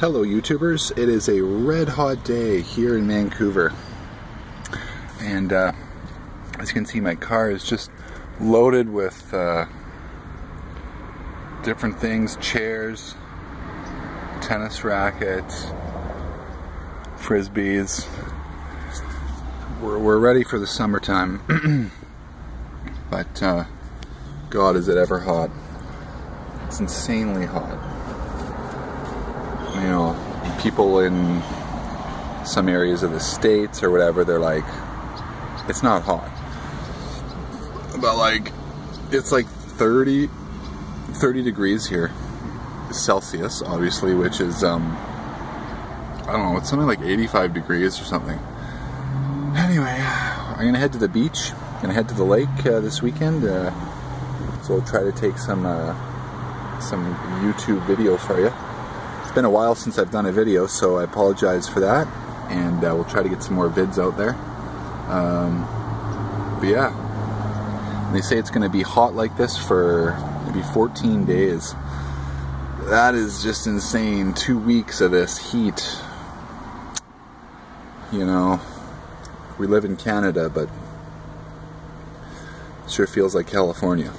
Hello YouTubers, it is a red hot day here in Vancouver and uh, as you can see my car is just loaded with uh, different things, chairs, tennis rackets, frisbees. We're, we're ready for the summertime but uh, God is it ever hot. It's insanely hot people in some areas of the states or whatever, they're like, it's not hot. But like, it's like 30, 30 degrees here, Celsius, obviously, which is, um, I don't know, it's something like 85 degrees or something. Anyway, I'm gonna head to the beach, gonna head to the lake uh, this weekend, uh, so I'll try to take some, uh, some YouTube video for you. It's been a while since I've done a video, so I apologize for that. And uh, we'll try to get some more vids out there. Um, but yeah, they say it's going to be hot like this for maybe 14 days. That is just insane. Two weeks of this heat. You know, we live in Canada, but sure feels like California.